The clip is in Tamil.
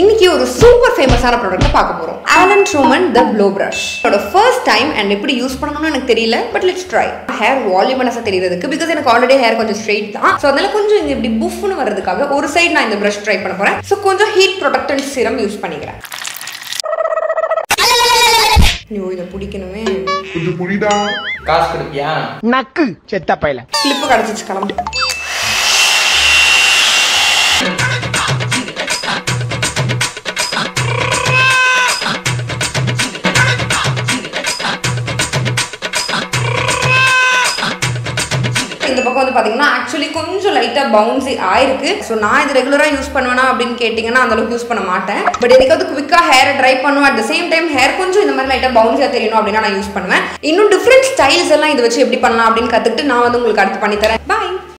இன்னைக்கு ஒரு சூப்பர் ஃபேமஸான ப்ராடக்ட்டை பார்க்க போறோம். Alan Truman the blow brush என்னோட ஃபர்ஸ்ட் டைம் அண்ட் எப்படி யூஸ் பண்ணணும்னு எனக்கு தெரியல பட் லெட்ஸ் ட்ரை ஹேர் வால்யூமனஸாக தெரியறதுக்கு பிகாஸ் எனக்கு ஆல்ரெடி ஹேர் கொஞ்சம் ஸ்ட்ரெயிட் தான். ஸோ அதனால கொஞ்சம் இங்க இப்படி புஃப்னு வர்றதுக்காக ஒரு சைடு நான் இந்த பிரஷ் ட்ரை பண்ண போறேன். ஸோ கொஞ்சம் ஹீட் ப்ரொடக்டன்ட் சிரம் யூஸ் பண்ணிக்கிறேன். ஐயோ இதை பிடிக்கணுமே. கொஞ்சம் புரியுதா? காசு கொடுப்பியா? நக்கு செத்த பையல. கிளிப்பு கிடச்சிச்சு கிளம்பு. நமக்கு வந்து பார்த்தீங்கன்னா ஆக்சுவலி கொஞ்சம் லைட்டாக பவுன்சி ஆயிருக்கு. ஸோ நான் இது ரெகுலராக யூஸ் பண்ணுவேனா அப்படின்னு கேட்டிங்கன்னா அந்த அளவுக்கு யூஸ் பண்ண மாட்டேன். பட் எனக்கு வந்து குவிக்காக ஹேரை ட்ரை பண்ணுவேன். At the same time hair கொஞ்சம் இந்த மாதிரி லைட்டாக பவுன்ஸியாக தெரியணும் அப்படின்னா நான் யூஸ் பண்ணுவேன். இன்னும் டிஃப்ரெண்ட் ஸ்டைல்ஸ் எல்லாம் இதை வச்சு எப்படி பண்ணலாம் அப்படின்னு கற்றுக்கிட்டு நான் வந்து உங்களுக்கு அடுத்து பண்ணித்தரேன். பாய்